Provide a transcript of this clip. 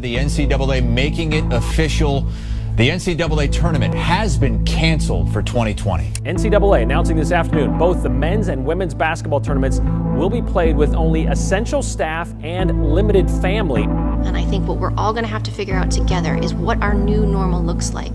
The NCAA making it official. The NCAA tournament has been canceled for 2020. NCAA announcing this afternoon both the men's and women's basketball tournaments will be played with only essential staff and limited family. And I think what we're all going to have to figure out together is what our new normal looks like.